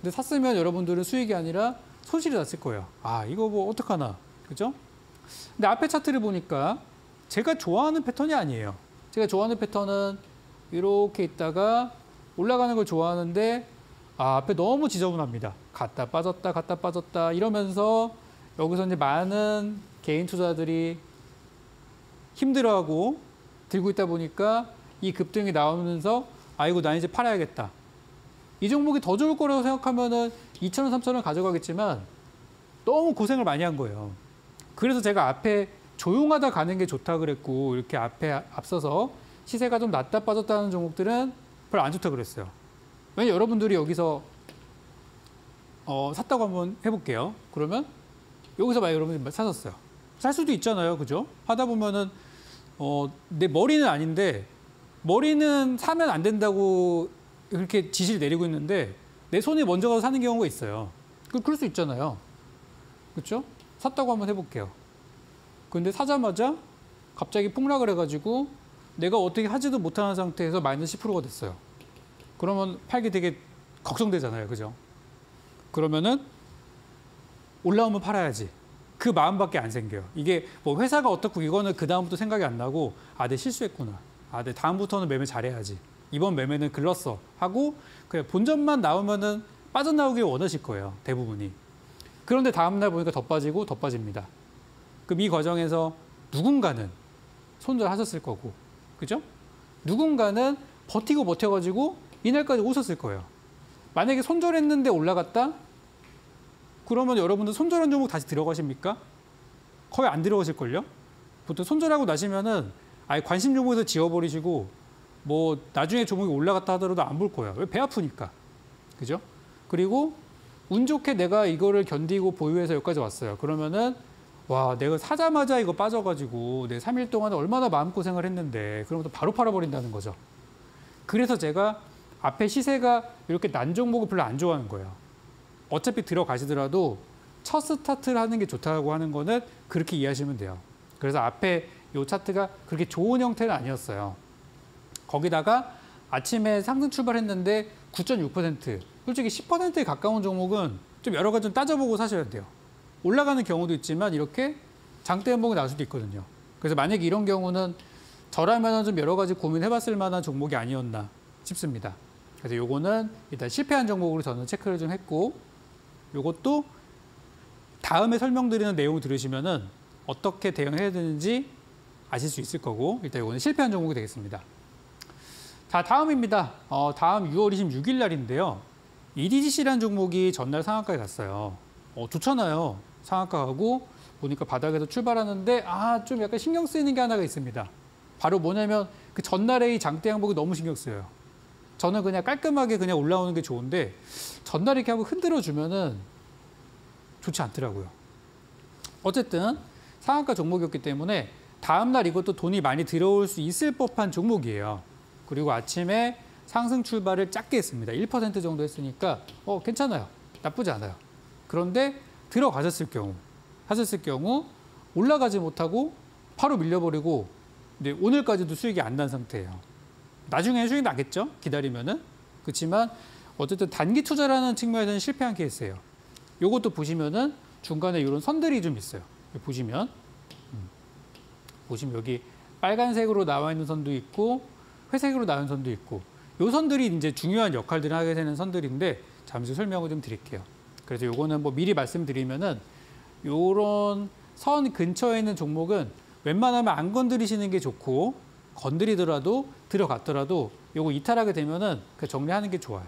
근데 샀으면 여러분들은 수익이 아니라 손실이 났을 거예요. 아, 이거 뭐 어떡하나. 그죠? 근데 앞에 차트를 보니까 제가 좋아하는 패턴이 아니에요. 제가 좋아하는 패턴은 이렇게 있다가 올라가는 걸 좋아하는데 아, 앞에 너무 지저분합니다. 갔다 빠졌다 갔다 빠졌다 이러면서 여기서 이제 많은 개인 투자들이 힘들어하고 들고 있다 보니까 이 급등이 나오면서 아이고 나 이제 팔아야겠다. 이 종목이 더 좋을 거라고 생각하면은 2천 원, 3천 원 가져가겠지만 너무 고생을 많이 한 거예요. 그래서 제가 앞에 조용하다 가는 게 좋다 그랬고 이렇게 앞에 앞서서 시세가 좀 낮다 빠졌다는 종목들은 별로 안 좋다 그랬어요. 왜냐 여러분들이 여기서 어, 샀다고 한번 해볼게요. 그러면 여기서 만약 여러분이 사셨어요. 살 수도 있잖아요, 그죠? 하다 보면은 어, 내 머리는 아닌데 머리는 사면 안 된다고 그렇게 지시를 내리고 있는데 내 손이 먼저 가서 사는 경우가 있어요. 그 그럴 수 있잖아요. 그렇죠? 샀다고 한번 해볼게요. 근데 사자마자 갑자기 폭락을 해가지고 내가 어떻게 하지도 못하는 상태에서 마이너스 10%가 됐어요. 그러면 팔기 되게 걱정되잖아요. 그죠? 그러면은 올라오면 팔아야지. 그 마음밖에 안 생겨요. 이게 뭐 회사가 어떻고 이거는 그 다음부터 생각이 안 나고 아, 내 실수했구나. 아, 내 다음부터는 매매 잘해야지. 이번 매매는 글렀어. 하고 그냥 본전만 나오면은 빠져나오길 원하실 거예요. 대부분이. 그런데 다음날 보니까 더 빠지고 더 빠집니다. 그럼 이 과정에서 누군가는 손절하셨을 거고, 그죠? 누군가는 버티고 버텨가지고 이날까지 오셨을 거예요. 만약에 손절했는데 올라갔다? 그러면 여러분들 손절한 종목 다시 들어가십니까? 거의 안 들어가실걸요? 보통 손절하고 나시면은 아예 관심 종목에서 지워버리시고 뭐 나중에 종목이 올라갔다 하더라도 안 볼 거예요. 왜배 아프니까. 그죠? 그리고 운 좋게 내가 이거를 견디고 보유해서 여기까지 왔어요. 그러면은 와 내가 사자마자 이거 빠져가지고 내 3일 동안 얼마나 마음고생을 했는데 그러면 또 바로 팔아버린다는 거죠. 그래서 제가 앞에 시세가 이렇게 난 종목을 별로 안 좋아하는 거예요. 어차피 들어가시더라도 첫 스타트를 하는 게 좋다고 하는 거는 그렇게 이해하시면 돼요. 그래서 앞에 이 차트가 그렇게 좋은 형태는 아니었어요. 거기다가 아침에 상승 출발했는데 9.6% 솔직히 10%에 가까운 종목은 좀 여러 가지 좀 따져보고 사셔야 돼요. 올라가는 경우도 있지만 이렇게 장대 연봉이 나올 수도 있거든요. 그래서 만약에 이런 경우는 저라면 좀 여러 가지 고민해봤을 만한 종목이 아니었나 싶습니다. 그래서 요거는 일단 실패한 종목으로 저는 체크를 좀 했고 요것도 다음에 설명드리는 내용 들으시면은 어떻게 대응해야 되는지 아실 수 있을 거고 일단 요거는 실패한 종목이 되겠습니다. 자 다음입니다. 어, 다음 6월 26일 날인데요. EDGC라는 종목이 전날 상한가에 갔어요. 어, 좋잖아요. 상한가 가고 보니까 바닥에서 출발하는데 아 좀 약간 신경 쓰이는 게 하나가 있습니다. 바로 뭐냐면 그 전날에 이 장대 양복이 너무 신경 쓰여요. 저는 그냥 깔끔하게 그냥 올라오는 게 좋은데 전날 이렇게 하고 흔들어 주면은 좋지 않더라고요. 어쨌든 상한가 종목이었기 때문에 다음날 이것도 돈이 많이 들어올 수 있을 법한 종목이에요. 그리고 아침에 상승 출발을 작게 했습니다. 1% 정도 했으니까 어 괜찮아요. 나쁘지 않아요. 그런데 들어가셨을 경우 하셨을 경우 올라가지 못하고 바로 밀려버리고 네, 오늘까지도 수익이 안 난 상태예요. 나중에 수익이 나겠죠? 기다리면은. 그렇지만 어쨌든 단기 투자라는 측면에서는 실패한 케이스예요. 요것도 보시면은 중간에 이런 선들이 좀 있어요. 보시면 음. 보시면 여기 빨간색으로 나와 있는 선도 있고 회색으로 나온 선도 있고 요 선들이 이제 중요한 역할들을 하게 되는 선들인데 잠시 설명을 좀 드릴게요. 그래서 요거는 뭐 미리 말씀드리면은 요런 선 근처에 있는 종목은 웬만하면 안 건드리시는 게 좋고 건드리더라도 들어갔더라도 요거 이탈하게 되면은 그 정리하는 게 좋아요.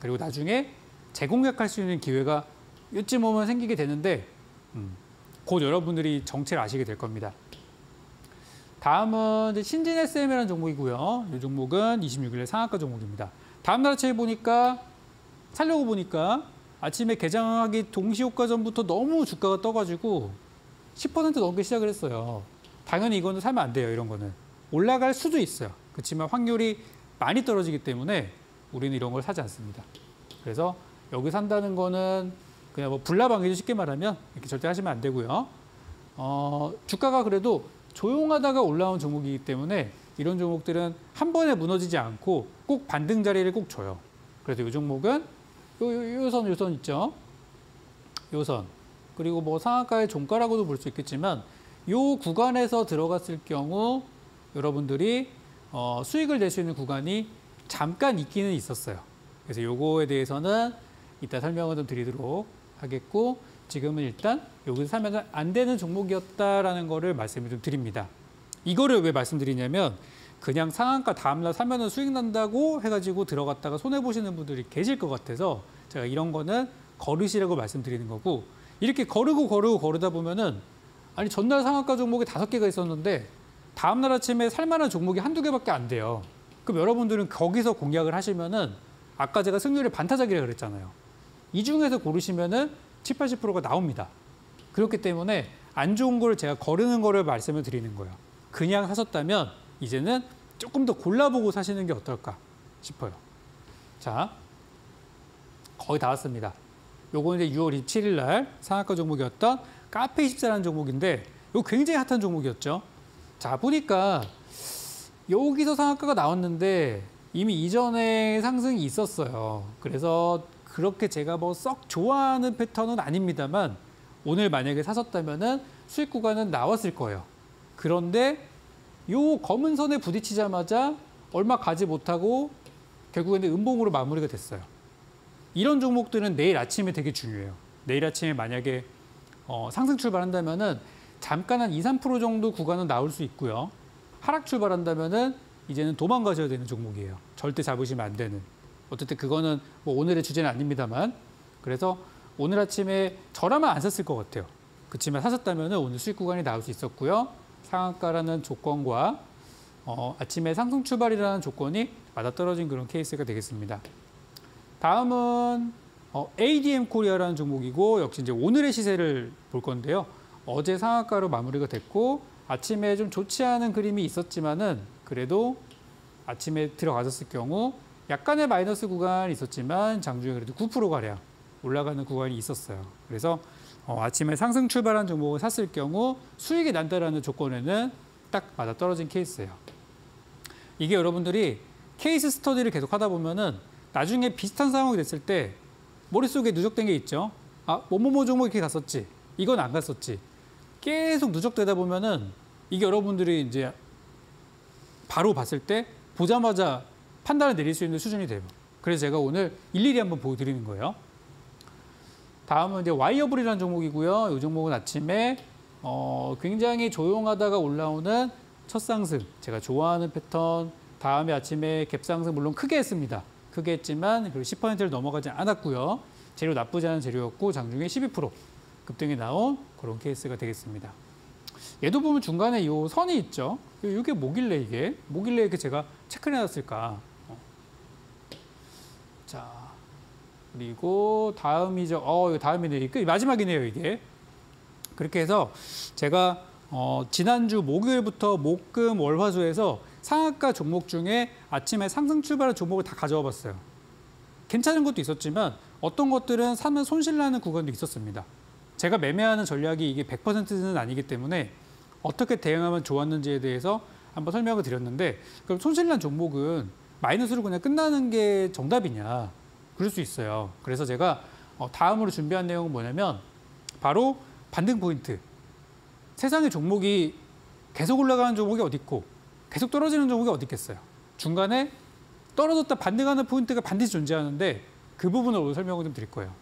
그리고 나중에 재공략할 수 있는 기회가 요쯤 오면 생기게 되는데 음, 곧 여러분들이 정체를 아시게 될 겁니다. 다음은 신진 SM이라는 종목이고요. 이 종목은 26일에 상한가 종목입니다. 다음 날 아침에 보니까 살려고 보니까 아침에 개장하기 동시 효과 전부터 너무 주가가 떠가지고 10% 넘게 시작을 했어요. 당연히 이거는 사면 안 돼요. 이런 거는 올라갈 수도 있어요. 그렇지만 확률이 많이 떨어지기 때문에 우리는 이런 걸 사지 않습니다. 그래서 여기 산다는 거는 그냥 뭐 불나방이죠 쉽게 말하면 이렇게 절대 하시면 안 되고요. 어, 주가가 그래도 조용하다가 올라온 종목이기 때문에 이런 종목들은 한 번에 무너지지 않고 꼭 반등 자리를 꼭 줘요. 그래서 이 종목은 요, 요, 요 선, 요선 있죠? 요 선. 그리고 뭐 상한가의 종가라고도 볼 수 있겠지만 요 구간에서 들어갔을 경우 여러분들이 어, 수익을 낼 수 있는 구간이 잠깐 있기는 있었어요. 그래서 요거에 대해서는 이따 설명을 좀 드리도록 하겠고 지금은 일단 여기서 사면 안 되는 종목이었다라는 거를 말씀을 좀 드립니다. 이거를 왜 말씀드리냐면 그냥 상한가 다음날 사면은 수익 난다고 해가지고 들어갔다가 손해 보시는 분들이 계실 것 같아서 제가 이런 거는 거르시라고 말씀드리는 거고 이렇게 거르고 거르고 거르다 보면은 아니 전날 상한가 종목이 다섯 개가 있었는데 다음날 아침에 살만한 종목이 한두 개밖에 안 돼요. 그럼 여러분들은 거기서 공략을 하시면은 아까 제가 승률의 반타작이라 그랬잖아요. 이 중에서 고르시면은 7, 80%가 나옵니다. 그렇기 때문에 안 좋은 걸 제가 거르는 거를 말씀을 드리는 거예요. 그냥 사셨다면 이제는 조금 더 골라보고 사시는 게 어떨까 싶어요. 자, 거의 다 왔습니다. 요거는 이제 6월 27일 날 상한가 종목이었던 카페24라는 종목인데 이거 굉장히 핫한 종목이었죠. 자, 보니까 여기서 상한가가 나왔는데 이미 이전에 상승이 있었어요. 그래서 그렇게 제가 뭐 썩 좋아하는 패턴은 아닙니다만 오늘 만약에 사셨다면은 수익 구간은 나왔을 거예요. 그런데 요 검은 선에 부딪히자마자 얼마 가지 못하고 결국에는 음봉으로 마무리가 됐어요. 이런 종목들은 내일 아침에 되게 중요해요. 내일 아침에 만약에 어, 상승 출발한다면은 잠깐 한 2, 3% 정도 구간은 나올 수 있고요. 하락 출발한다면은 이제는 도망가셔야 되는 종목이에요. 절대 잡으시면 안 되는. 어쨌든 그거는 뭐 오늘의 주제는 아닙니다만 그래서 오늘 아침에 저라면 안 샀을 것 같아요. 그렇지만 사셨다면 오늘 수익 구간이 나올 수 있었고요. 상한가라는 조건과 어, 아침에 상승 출발이라는 조건이 맞아떨어진 그런 케이스가 되겠습니다. 다음은 어, ADM 코리아라는 종목이고 역시 이제 오늘의 시세를 볼 건데요. 어제 상한가로 마무리가 됐고 아침에 좀 좋지 않은 그림이 있었지만은 그래도 아침에 들어가셨을 경우 약간의 마이너스 구간이 있었지만 장중에 그래도 9% 가량 올라가는 구간이 있었어요. 그래서 어, 아침에 상승 출발한 종목을 샀을 경우 수익이 난다라는 조건에는 딱 맞아 떨어진 케이스예요. 이게 여러분들이 케이스 스터디를 계속 하다 보면은 나중에 비슷한 상황이 됐을 때 머릿속에 누적된 게 있죠. 아, 뭐뭐뭐 종목 이렇게 갔었지. 이건 안 갔었지. 계속 누적되다 보면은 이게 여러분들이 이제 바로 봤을 때 보자마자 판단을 내릴 수 있는 수준이 돼요. 그래서 제가 오늘 일일이 한번 보여드리는 거예요. 다음은 이제 와이어블이라는 종목이고요. 이 종목은 아침에 어, 굉장히 조용하다가 올라오는 첫 상승. 제가 좋아하는 패턴. 다음에 아침에 갭 상승 물론 크게 했습니다. 크게 했지만 그리고 10%를 넘어가지 않았고요. 재료 나쁘지 않은 재료였고 장중에 12% 급등이 나온 그런 케이스가 되겠습니다. 얘도 보면 중간에 이 선이 있죠. 이게 뭐길래 이게 뭐길래 이렇게 제가 체크를 해놨을까? 어. 자 그리고 다음이죠. 어 이거 다음이네. 이게 마지막이네요 이게. 그렇게 해서 제가 어, 지난주 목요일부터 목금 월화수에서 상한가 종목 중에 아침에 상승 출발한 종목을 다 가져와 봤어요. 괜찮은 것도 있었지만 어떤 것들은 사면 손실 나는 구간도 있었습니다. 제가 매매하는 전략이 이게 100%는 아니기 때문에 어떻게 대응하면 좋았는지에 대해서 한번 설명을 드렸는데 그럼 손실난 종목은 마이너스로 그냥 끝나는 게 정답이냐 그럴 수 있어요. 그래서 제가 어, 다음으로 준비한 내용은 뭐냐면 바로 반등 포인트. 세상에 종목이 계속 올라가는 종목이 어디 있고 계속 떨어지는 종목이 어디 있겠어요. 중간에 떨어졌다 반등하는 포인트가 반드시 존재하는데 그 부분을 오늘 설명을 좀 드릴 거예요.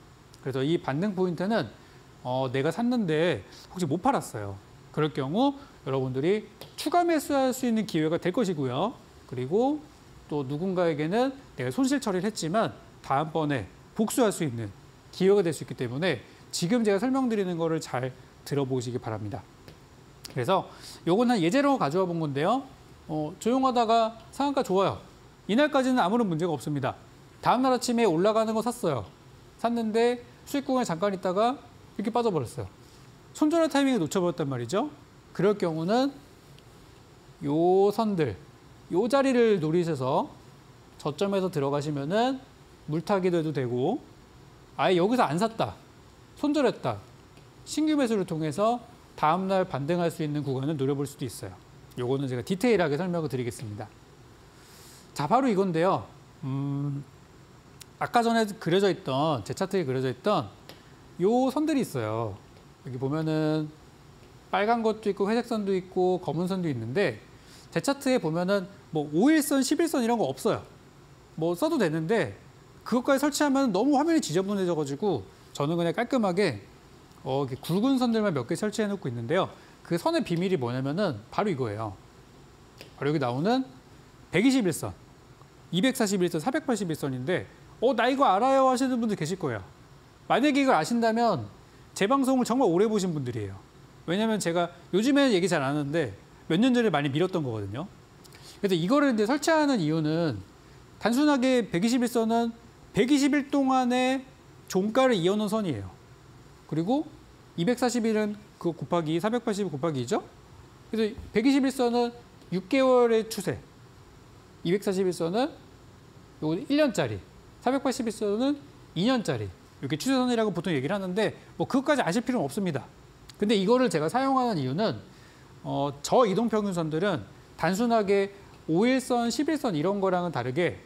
그래서 이 반등 포인트는 어, 내가 샀는데 혹시 못 팔았어요. 그럴 경우 여러분들이 추가 매수할 수 있는 기회가 될 것이고요. 그리고 또 누군가에게는 내가 손실 처리를 했지만 다음번에 복수할 수 있는 기회가 될 수 있기 때문에 지금 제가 설명드리는 거를 잘 들어보시기 바랍니다. 그래서 요건 한 예제로 가져와 본 건데요. 어, 조용하다가 상한가 좋아요. 이날까지는 아무런 문제가 없습니다. 다음날 아침에 올라가는 거 샀어요. 샀는데 수익 구간에 잠깐 있다가 이렇게 빠져버렸어요. 손절할 타이밍을 놓쳐버렸단 말이죠. 그럴 경우는 요 선들, 요 자리를 노리셔서 저점에서 들어가시면은 물타기도 해도 되고 아예 여기서 안 샀다. 손절했다. 신규 매수를 통해서 다음날 반등할 수 있는 구간을 노려볼 수도 있어요. 요거는 제가 디테일하게 설명을 드리겠습니다. 자, 바로 이건데요. 음, 아까 전에 그려져 있던, 제 차트에 그려져 있던 요 선들이 있어요. 여기 보면은 빨간 것도 있고 회색 선도 있고 검은 선도 있는데 제 차트에 보면은 뭐 5일선, 11선 이런 거 없어요. 뭐 써도 되는데 그것까지 설치하면 너무 화면이 지저분해져 가지고 저는 그냥 깔끔하게 어, 굵은 선들만 몇 개 설치해 놓고 있는데요. 그 선의 비밀이 뭐냐면은 바로 이거예요. 바로 여기 나오는 121선, 241선, 481선인데 어, 나 이거 알아요 하시는 분들 계실 거예요. 만약에 이걸 아신다면 제 방송을 정말 오래 보신 분들이에요. 왜냐면 제가 요즘에는 얘기 잘 안 하는데 몇 년 전에 많이 밀었던 거거든요. 그래서 이거를 이제 설치하는 이유는 단순하게 121선은 120일 동안의 종가를 이어놓은 선이에요. 그리고 241은 그 곱하기 480 곱하기 2죠. 그래서 121선은 6개월의 추세, 241선은 요 1년짜리, 481선은 2년짜리 이렇게 추세선이라고 보통 얘기를 하는데 뭐 그것까지 아실 필요는 없습니다. 근데 이거를 제가 사용하는 이유는 어, 저 이동평균선들은 단순하게 5일선, 11선 이런 거랑은 다르게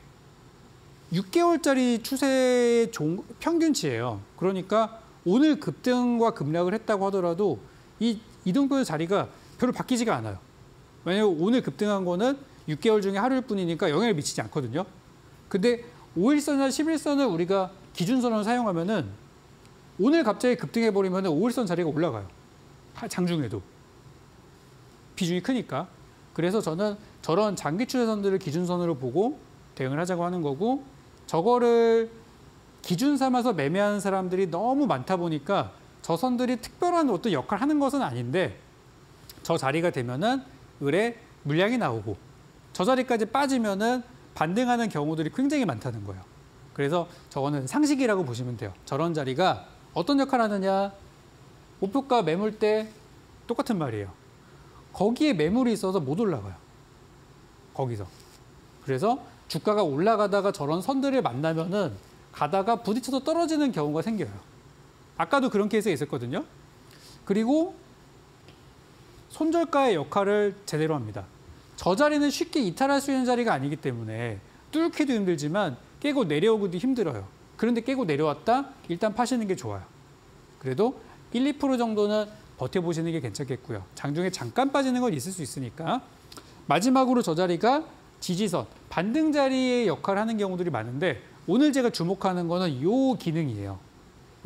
6개월짜리 추세 종, 평균치예요. 그러니까 오늘 급등과 급락을 했다고 하더라도 이 이동평균 자리가 별로 바뀌지가 않아요. 왜냐하면 오늘 급등한 거는 6개월 중에 하루일 뿐이니까 영향을 미치지 않거든요. 근데 5일선이나 11선을 우리가 기준선으로 사용하면은 오늘 갑자기 급등해 버리면 5일선 자리가 올라가요. 장중에도. 비중이 크니까. 그래서 저는 저런 장기 추세선들을 기준선으로 보고 대응을 하자고 하는 거고 저거를 기준 삼아서 매매하는 사람들이 너무 많다 보니까 저 선들이 특별한 어떤 역할을 하는 것은 아닌데 저 자리가 되면은 을에 물량이 나오고 저 자리까지 빠지면은 반등하는 경우들이 굉장히 많다는 거예요. 그래서 저거는 상식이라고 보시면 돼요. 저런 자리가 어떤 역할을 하느냐 목표가 매물 때 똑같은 말이에요. 거기에 매물이 있어서 못 올라가요. 거기서. 그래서 주가가 올라가다가 저런 선들을 만나면은 가다가 부딪혀서 떨어지는 경우가 생겨요. 아까도 그런 케이스가 있었거든요. 그리고 손절가의 역할을 제대로 합니다. 저 자리는 쉽게 이탈할 수 있는 자리가 아니기 때문에 뚫기도 힘들지만 깨고 내려오기도 힘들어요. 그런데 깨고 내려왔다? 일단 파시는 게 좋아요. 그래도 1, 2% 정도는 버텨보시는 게 괜찮겠고요. 장중에 잠깐 빠지는 건 있을 수 있으니까. 마지막으로 저 자리가 지지선, 반등 자리의 역할을 하는 경우들이 많은데 오늘 제가 주목하는 거는 이 기능이에요.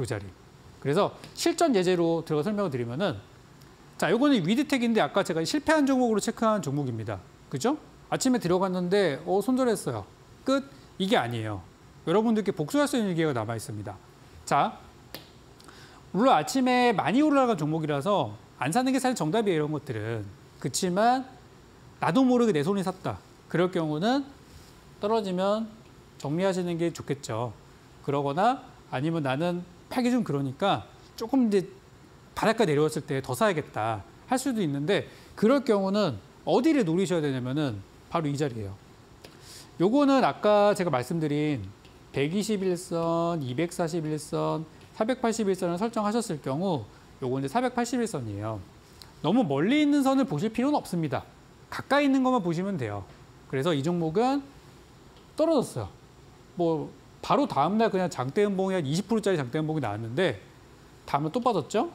이 자리. 그래서 실전 예제로 들어가 설명을 드리면 은 자, 요거는 위드텍인데 아까 제가 실패한 종목으로 체크한 종목입니다. 그죠? 아침에 들어갔는데 어, 손절했어요. 끝. 이게 아니에요. 여러분들께 복수할 수 있는 기회가 남아 있습니다. 자, 물론 아침에 많이 올라간 종목이라서 안 사는 게 사실 정답이에요, 이런 것들은. 그렇지만 나도 모르게 내 손이 샀다. 그럴 경우는 떨어지면 정리하시는 게 좋겠죠. 그러거나 아니면 나는 팔기 좀 그러니까 조금 이제 바닷가 내려왔을 때 더 사야겠다 할 수도 있는데 그럴 경우는 어디를 노리셔야 되냐면은 바로 이 자리예요. 요거는 아까 제가 말씀드린 121선, 241선, 481선을 설정하셨을 경우 요거 이제 481선이에요. 너무 멀리 있는 선을 보실 필요는 없습니다. 가까이 있는 것만 보시면 돼요. 그래서 이 종목은 떨어졌어요. 뭐 바로 다음날 그냥 장대 음봉이 한 20%짜리 장대 음봉이 나왔는데 다음날 또 빠졌죠.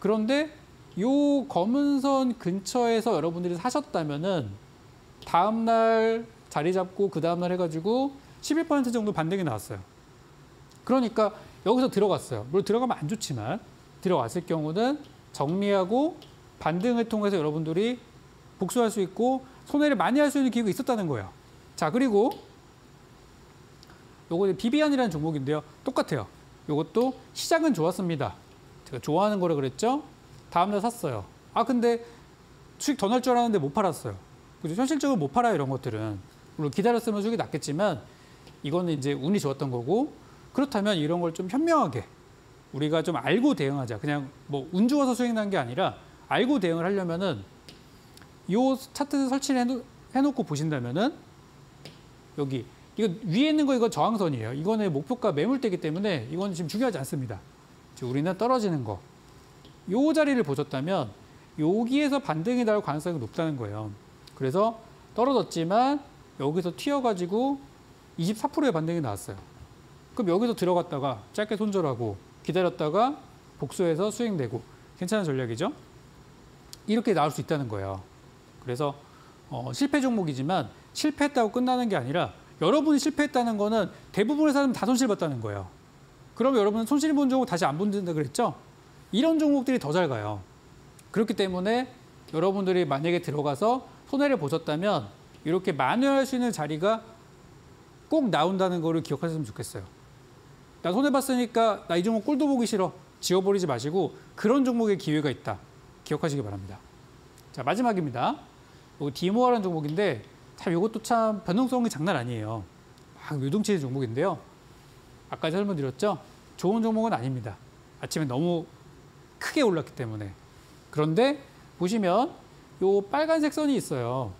그런데 요 검은 선 근처에서 여러분들이 사셨다면은 다음날 자리 잡고 그 다음날 해가지고 11% 정도 반등이 나왔어요. 그러니까 여기서 들어갔어요. 물론 들어가면 안 좋지만 들어왔을 경우는 정리하고 반등을 통해서 여러분들이 복수할 수 있고 손해를 많이 할 수 있는 기회가 있었다는 거예요. 자, 그리고 요거 비비안이라는 종목인데요. 똑같아요. 요것도 시작은 좋았습니다. 제가 좋아하는 거라 그랬죠? 다음날 샀어요. 아, 근데 수익 더 날 줄 알았는데 못 팔았어요. 그죠? 현실적으로 못 팔아요, 이런 것들은. 물론 기다렸으면 수익이 났겠지만 이거는 이제 운이 좋았던 거고 그렇다면 이런 걸 좀 현명하게 우리가 좀 알고 대응하자. 그냥 뭐 운 좋아서 수익 난 게 아니라 알고 대응을 하려면은 요 차트 설치를 해놓, 해놓고 보신다면은 여기 이거 위에 있는 거 이거 저항선이에요. 이거는 목표가 매물대기 때문에 이건 지금 중요하지 않습니다. 지금 우리는 떨어지는 거. 요 자리를 보셨다면 여기에서 반등이 나올 가능성이 높다는 거예요. 그래서 떨어졌지만 여기서 튀어가지고 24%의 반등이 나왔어요. 그럼 여기서 들어갔다가 짧게 손절하고 기다렸다가 복수해서 수익 내고 괜찮은 전략이죠? 이렇게 나올 수 있다는 거예요. 그래서 어, 실패 종목이지만 실패했다고 끝나는 게 아니라 여러분이 실패했다는 거는 대부분의 사람은 다 손실 봤다는 거예요. 그럼 여러분은 손실 본 종목 다시 안 본다 그랬죠? 이런 종목들이 더 잘 가요. 그렇기 때문에 여러분들이 만약에 들어가서 손해를 보셨다면 이렇게 만회할 수 있는 자리가 꼭 나온다는 거를 기억하셨으면 좋겠어요. 나 손해 봤으니까 나 이 종목 꼴도 보기 싫어. 지워버리지 마시고 그런 종목의 기회가 있다. 기억하시기 바랍니다. 자 마지막입니다. 이거 디모아라는 종목인데 참 이것도 참 변동성이 장난 아니에요. 막 요동치는 종목인데요. 아까 설명드렸죠? 좋은 종목은 아닙니다. 아침에 너무 크게 올랐기 때문에. 그런데 보시면 요 빨간색 선이 있어요.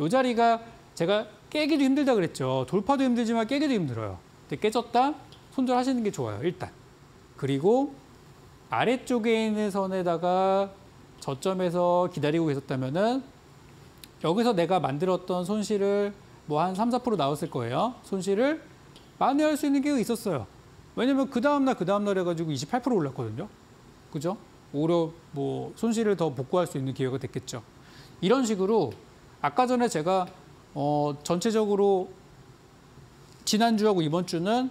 요 자리가 제가 깨기도 힘들다 그랬죠. 돌파도 힘들지만 깨기도 힘들어요. 근데 깨졌다? 손절하시는 게 좋아요. 일단. 그리고 아래쪽에 있는 선에다가 저점에서 기다리고 계셨다면은 여기서 내가 만들었던 손실을 뭐 한 3, 4% 나왔을 거예요. 손실을 만회할 수 있는 게 있었어요. 왜냐면 그 다음날 그 다음날 해가지고 28% 올랐거든요. 그죠? 오히려 뭐 손실을 더 복구할 수 있는 기회가 됐겠죠. 이런 식으로 아까 전에 제가 어 전체적으로 지난주하고 이번 주는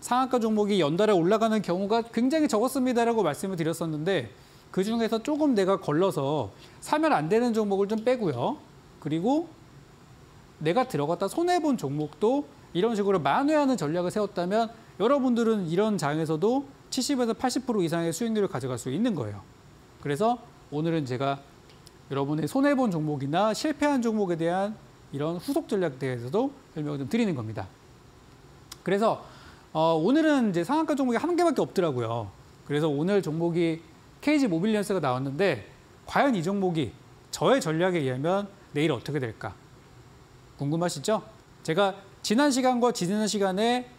상한가 종목이 연달아 올라가는 경우가 굉장히 적었습니다라고 말씀을 드렸었는데 그 중에서 조금 내가 걸러서 사면 안 되는 종목을 좀 빼고요. 그리고 내가 들어갔다 손해본 종목도 이런 식으로 만회하는 전략을 세웠다면 여러분들은 이런 장에서도 70에서 80% 이상의 수익률을 가져갈 수 있는 거예요. 그래서 오늘은 제가 여러분의 손해본 종목이나 실패한 종목에 대한 이런 후속 전략에 대해서도 설명을 좀 드리는 겁니다. 그래서 어, 오늘은 이제 상한가 종목이 한 개밖에 없더라고요. 그래서 오늘 종목이 KG 모빌리언스가 나왔는데 과연 이 종목이 저의 전략에 의하면 내일 어떻게 될까? 궁금하시죠? 제가 지난 시간과 지난 시간에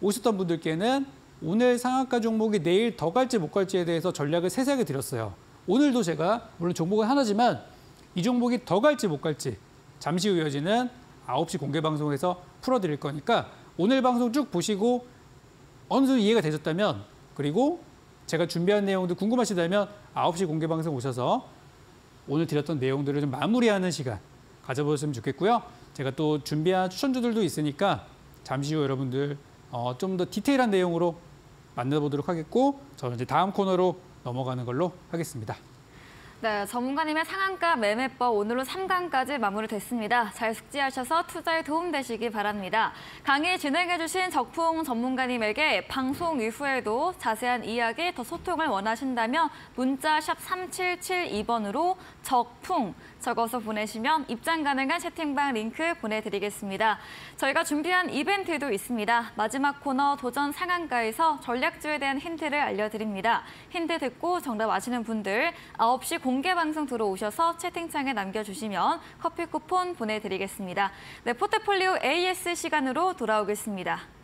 오셨던 분들께는 오늘 상한가 종목이 내일 더 갈지 못 갈지에 대해서 전략을 세세하게 드렸어요. 오늘도 제가 물론 종목은 하나지만 이 종목이 더 갈지 못 갈지 잠시 후 이어지는 9시 공개 방송에서 풀어드릴 거니까 오늘 방송 쭉 보시고 어느 정도 이해가 되셨다면 그리고 제가 준비한 내용도 궁금하시다면 9시 공개 방송 오셔서 오늘 드렸던 내용들을 좀 마무리하는 시간 가져보셨으면 좋겠고요. 제가 또 준비한 추천주들도 있으니까 잠시 후 여러분들 어, 좀더 디테일한 내용으로 만나보도록 하겠고 저는 이제 다음 코너로 넘어가는 걸로 하겠습니다. 네, 전문가님의 상한가 매매법 오늘로 3강까지 마무리됐습니다. 잘 숙지하셔서 투자에 도움되시기 바랍니다. 강의 진행해주신 적풍 전문가님에게 방송 이후에도 자세한 이야기, 더 소통을 원하신다면 문자 샵 3772번으로 적풍 적어서 보내시면 입장 가능한 채팅방 링크 보내드리겠습니다. 저희가 준비한 이벤트도 있습니다. 마지막 코너 도전 상한가에서 전략주에 대한 힌트를 알려드립니다. 힌트 듣고 정답 아시는 분들 9시 공개 방송 들어오셔서 채팅창에 남겨주시면 커피 쿠폰 보내드리겠습니다. 네, 포트폴리오 AS 시간으로 돌아오겠습니다.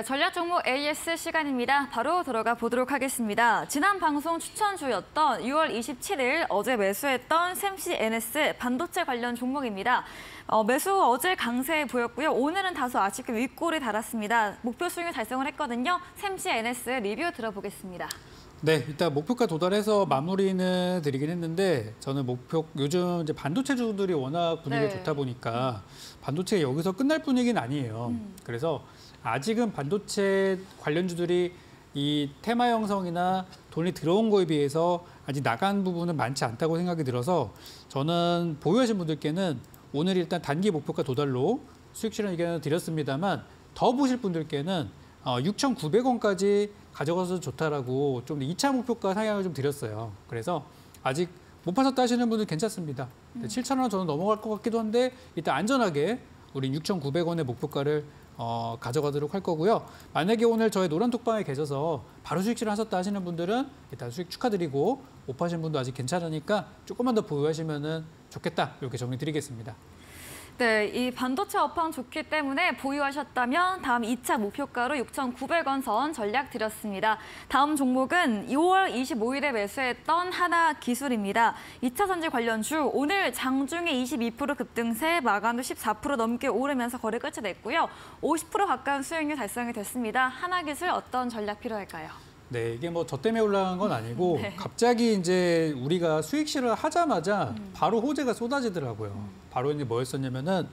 네, 전략 종목 AS 시간입니다. 바로 들어가 보도록 하겠습니다. 지난 방송 추천주였던 6월 27일 어제 매수했던 샘시 NS 반도체 관련 종목입니다. 어, 매수 어제 강세 보였고요. 오늘은 다소 아쉽게 윗골이 달았습니다. 목표 수익을 달성을 했거든요. 샘시 NS 리뷰 들어보겠습니다. 네, 일단 목표가 도달해서 마무리는 드리긴 했는데 저는 목표 요즘 이제 반도체 주들이 워낙 분위기가 네. 좋다 보니까 반도체가 여기서 끝날 분위기는 아니에요. 음. 그래서 아직은 반도체 관련주들이 이 테마 형성이나 돈이 들어온 거에 비해서 아직 나간 부분은 많지 않다고 생각이 들어서 저는 보유하신 분들께는 오늘 일단 단기 목표가 도달로 수익 실현 의견을 드렸습니다만 더 보실 분들께는 어, 6,900원까지 가져가서 좋다라고 좀 2차 목표가 상향을 좀 드렸어요. 그래서 아직 못 파셨다 하시는 분들 괜찮습니다. 7,000원 저는 넘어갈 것 같기도 한데 일단 안전하게 우리 6,900원의 목표가를 어, 가져가도록 할 거고요. 만약에 오늘 저희 노란 톡방에 계셔서 바로 수익 실현하셨다 하시는 분들은 일단 수익 축하드리고 못 파신 분도 아직 괜찮으니까 조금만 더 보유하시면 좋겠다 이렇게 정리 드리겠습니다. 네, 이 반도체 업황 좋기 때문에 보유하셨다면 다음 2차 목표가로 6,900원 선 전략 드렸습니다. 다음 종목은 2월 25일에 매수했던 하나 기술입니다. 2차 전지 관련 주 오늘 장중에 22% 급등세 마감도 14% 넘게 오르면서 거래 끝이 냈고요. 50% 가까운 수익률 달성이 됐습니다. 하나 기술 어떤 전략 필요할까요? 네, 이게 뭐 저 때문에 올라간 건 아니고 (laughs) 네. 갑자기 이제 우리가 수익 실을 하자마자 바로 호재가 쏟아지더라고요. 바로 이제 뭐였었냐면은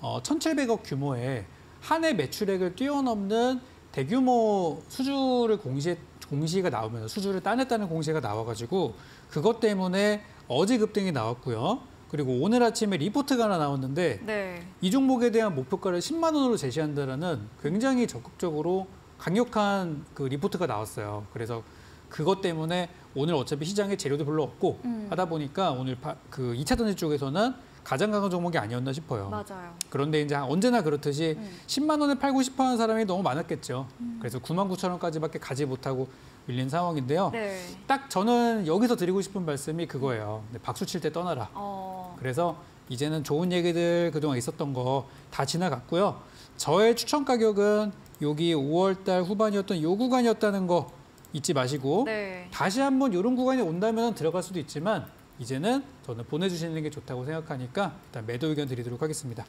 어, 1,700억 규모의 한 해 매출액을 뛰어넘는 대규모 수주를 공시 공시가 나오면 수주를 따냈다는 공시가 나와가지고 그것 때문에 어제 급등이 나왔고요. 그리고 오늘 아침에 리포트가 하나 나왔는데 네. 이 종목에 대한 목표가를 10만 원으로 제시한다라는 굉장히 적극적으로 강력한 그 리포트가 나왔어요. 그래서 그것 때문에 오늘 어차피 시장에 재료도 별로 없고 음. 하다 보니까 오늘 파- 그 2차 전지 쪽에서는 가장 강한 종목이 아니었나 싶어요. 맞아요. 그런데 이제 언제나 그렇듯이 음. 10만 원에 팔고 싶어 하는 사람이 너무 많았겠죠. 그래서 9만 9천 원까지밖에 가지 못하고 밀린 상황인데요. 네. 딱 저는 여기서 드리고 싶은 말씀이 그거예요. 네, 박수 칠 때 떠나라. 어, 그래서 이제는 좋은 얘기들 그동안 있었던 거 다 지나갔고요. 저의 추천 가격은 여기 5월달 후반이었던 요 구간이었다는 거 잊지 마시고 네. 다시 한번 이런 구간이 온다면 들어갈 수도 있지만 이제는 저는 보내주시는 게 좋다고 생각하니까 일단 매도 의견 드리도록 하겠습니다.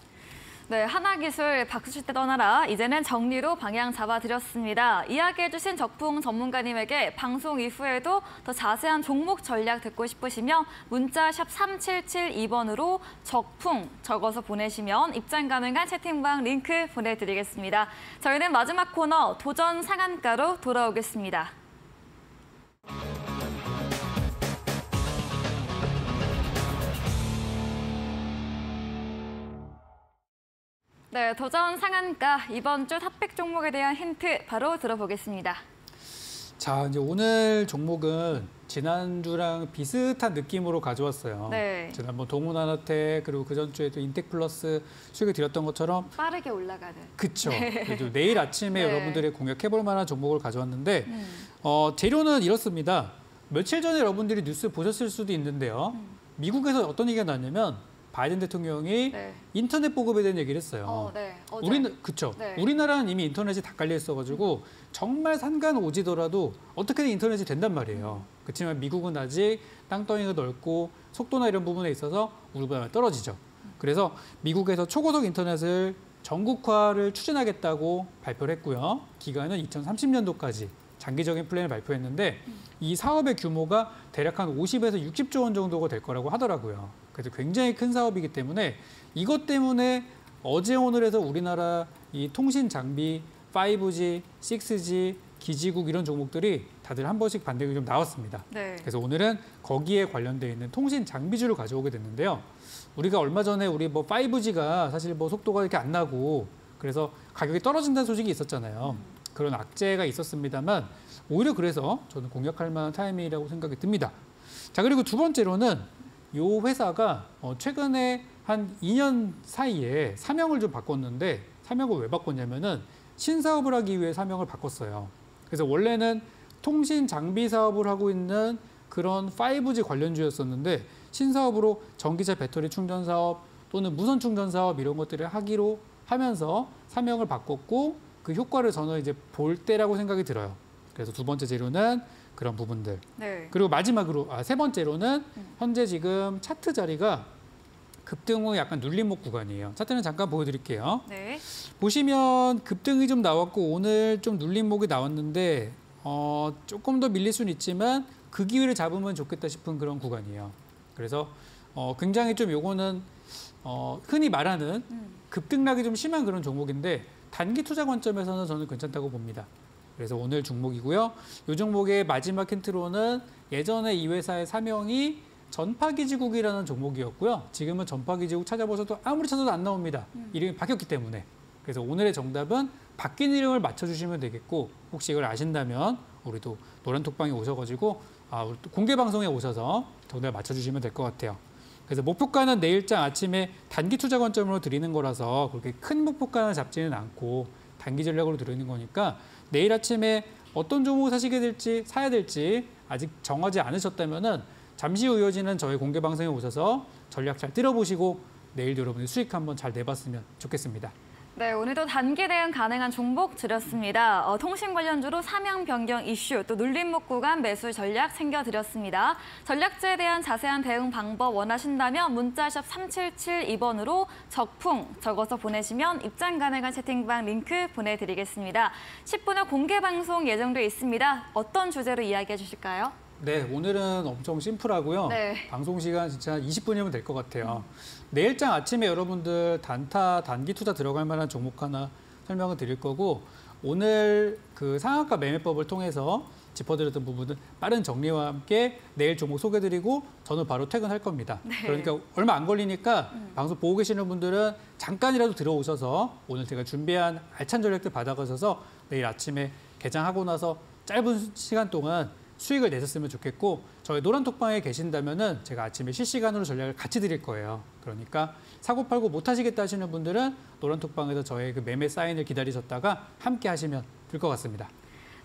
네, 하나기술 박수 칠 때 떠나라. 이제는 정리로 방향 잡아드렸습니다. 이야기해주신 적풍 전문가님에게 방송 이후에도 더 자세한 종목 전략 듣고 싶으시면 문자 샵 3772번으로 적풍 적어서 보내시면 입장 가능한 채팅방 링크 보내드리겠습니다. 저희는 마지막 코너 도전 상한가로 돌아오겠습니다. 네, 도전 상한가 이번 주 탑픽 종목에 대한 힌트 바로 들어보겠습니다. 자 이제 오늘 종목은 지난주랑 비슷한 느낌으로 가져왔어요. 네. 지난번 동훈하나텍 그리고 그 전주에 도 인텍플러스 수익을 드렸던 것처럼 빠르게 올라가는. 그쵸. 그래도 내일 아침에 (laughs) 네. 여러분들이 공략해볼 만한 종목을 가져왔는데 음. 어, 재료는 이렇습니다. 며칠 전에 여러분들이 뉴스 보셨을 수도 있는데요. 미국에서 어떤 얘기가 나왔냐면 바이든 대통령이 네. 인터넷 보급에 대한 얘기를 했어요. 어, 네. 우리는 그쵸. 네. 우리나라는 이미 인터넷이 다 깔려 있어가지고 정말 산간 오지더라도 어떻게든 인터넷이 된단 말이에요. 그렇지만 미국은 아직 땅덩이가 넓고 속도나 이런 부분에 있어서 우리보다 떨어지죠. 그래서 미국에서 초고속 인터넷을 전국화를 추진하겠다고 발표를 했고요. 기간은 2030년도까지 장기적인 플랜을 발표했는데 이 사업의 규모가 대략 한 50에서 60조 원 정도가 될 거라고 하더라고요. 그래서 굉장히 큰 사업이기 때문에 이것 때문에 어제 오늘에서 우리나라 이 통신 장비 5G, 6G, 기지국 이런 종목들이 다들 한 번씩 반등이 좀 나왔습니다. 네. 그래서 오늘은 거기에 관련돼 있는 통신 장비주를 가져오게 됐는데요. 우리가 얼마 전에 우리 뭐 5G가 사실 뭐 속도가 이렇게 안 나고 그래서 가격이 떨어진다는 소식이 있었잖아요. 그런 악재가 있었습니다만 오히려 그래서 저는 공략할 만한 타이밍이라고 생각이 듭니다. 자 그리고 두 번째로는 이 회사가 어, 최근에 한 2년 사이에 사명을 좀 바꿨는데 사명을 왜 바꿨냐면은 신사업을 하기 위해 사명을 바꿨어요. 그래서 원래는 통신 장비 사업을 하고 있는 그런 5G 관련주였었는데 신사업으로 전기차 배터리 충전 사업 또는 무선 충전 사업 이런 것들을 하기로 하면서 사명을 바꿨고 그 효과를 저는 이제 볼 때라고 생각이 들어요. 그래서 두 번째 재료는 그런 부분들. 네. 그리고 마지막으로 아, 세 번째로는 현재 지금 차트 자리가 급등 후 약간 눌림목 구간이에요. 차트는 잠깐 보여드릴게요. 네. 보시면 급등이 좀 나왔고 오늘 좀 눌림목이 나왔는데 어, 조금 더 밀릴 수는 있지만 그 기회를 잡으면 좋겠다 싶은 그런 구간이에요. 그래서 어, 굉장히 좀 요거는 어, 흔히 말하는 음. 급등락이 좀 심한 그런 종목인데 단기 투자 관점에서는 저는 괜찮다고 봅니다. 그래서 오늘 종목이고요. 이 종목의 마지막 힌트로는 예전에 이 회사의 사명이 전파기지국이라는 종목이었고요. 지금은 전파기지국 찾아보셔도 아무리 찾아도 안 나옵니다. 이름이 바뀌었기 때문에. 그래서 오늘의 정답은 바뀐 이름을 맞춰주시면 되겠고 혹시 이걸 아신다면 우리도 노란톡방에 오셔가지고 아, 공개 방송에 오셔서 정답을 맞춰주시면 될 것 같아요. 그래서 목표가는 내일장 아침에 단기 투자 관점으로 드리는 거라서 그렇게 큰 목표가를 잡지는 않고 단기 전략으로 드리는 거니까 내일 아침에 어떤 종목 사시게 될지 사야 될지 아직 정하지 않으셨다면은 잠시 후 이어지는 저희 공개 방송에 오셔서 전략 잘 들어보시고 내일도 여러분들 수익 한번 잘 내봤으면 좋겠습니다. 네, 오늘도 단기 대응 가능한 종목 드렸습니다. 어, 통신 관련주로 사명 변경 이슈, 또 눌림목 구간 매수 전략 챙겨드렸습니다. 전략주에 대한 자세한 대응 방법 원하신다면 문자샵 3772번으로 적풍 적어서 보내시면 입장 가능한 채팅방 링크 보내드리겠습니다. 10분 후 공개 방송 예정돼 있습니다. 어떤 주제로 이야기해 주실까요? 네, 오늘은 엄청 심플하고요. 네. 방송 시간 진짜 20분이면 될 것 같아요. 내일장 아침에 여러분들 단타 단기 투자 들어갈 만한 종목 하나 설명을 드릴 거고 오늘 그 상한가 매매법을 통해서 짚어드렸던 부분은 빠른 정리와 함께 내일 종목 소개드리고 저는 바로 퇴근할 겁니다. 그러니까 얼마 안 걸리니까 방송 보고 계시는 분들은 잠깐이라도 들어오셔서 오늘 제가 준비한 알찬 전략들 받아가셔서 내일 아침에 개장하고 나서 짧은 시간 동안 수익을 내셨으면 좋겠고 저희 노란톡방에 계신다면은 제가 아침에 실시간으로 전략을 같이 드릴 거예요. 그러니까 사고 팔고 못 하시겠다 하시는 분들은 노란톡방에서 저의 그 매매 사인을 기다리셨다가 함께 하시면 될 것 같습니다.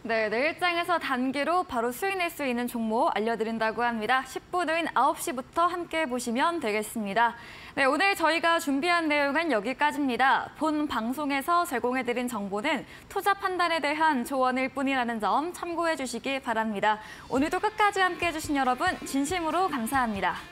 네, 내일장에서 단기로 바로 수익 낼 수 있는 종목 알려드린다고 합니다. 10분 후인 9시부터 함께 보시면 되겠습니다. 네, 오늘 저희가 준비한 내용은 여기까지입니다. 본 방송에서 제공해드린 정보는 투자 판단에 대한 조언일 뿐이라는 점 참고해 주시기 바랍니다. 오늘도 끝까지 함께 해 주신 여러분 진심으로 감사합니다.